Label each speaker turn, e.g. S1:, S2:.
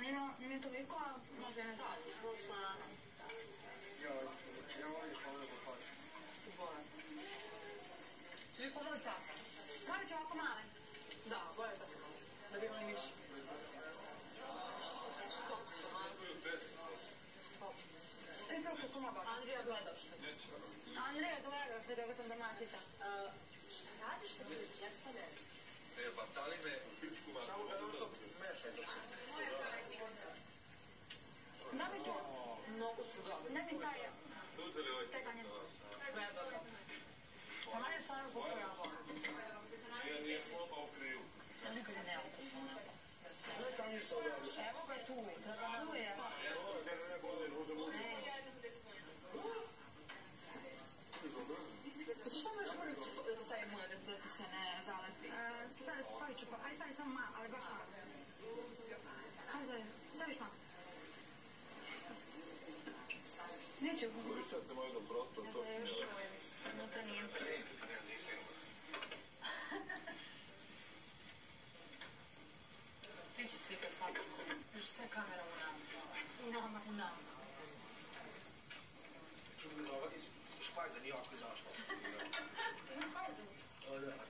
S1: nije toliko, a može ne dati.
S2: Ja, ja volim hvala da pohvatim.
S1: Ti poželi tasta. Morat ću ovako male. Da, bolje tako malo. Da bi imali više. Stop. E, sad kako mogu. Andrija gledaš. Andrija gledaš, ga sam domaćica. Šta radiš sa ljudi? Evo ga tu, treba da je.
S2: Evo, kada ne
S1: mrvicu da moja da, ti se ne zalepi? E, stavit ću pa, aj stavi samo malo, ali baš malo. Ne će mu?
S3: Sad nemoj da brotu, to
S1: je još. No to nije prvi. Ti će slikat svakako. Još sve kamera u nama. U nama, u nama.
S2: Čudno, iz Špajza nije ovako izašla.
S1: Iz
S2: Špajza? Da.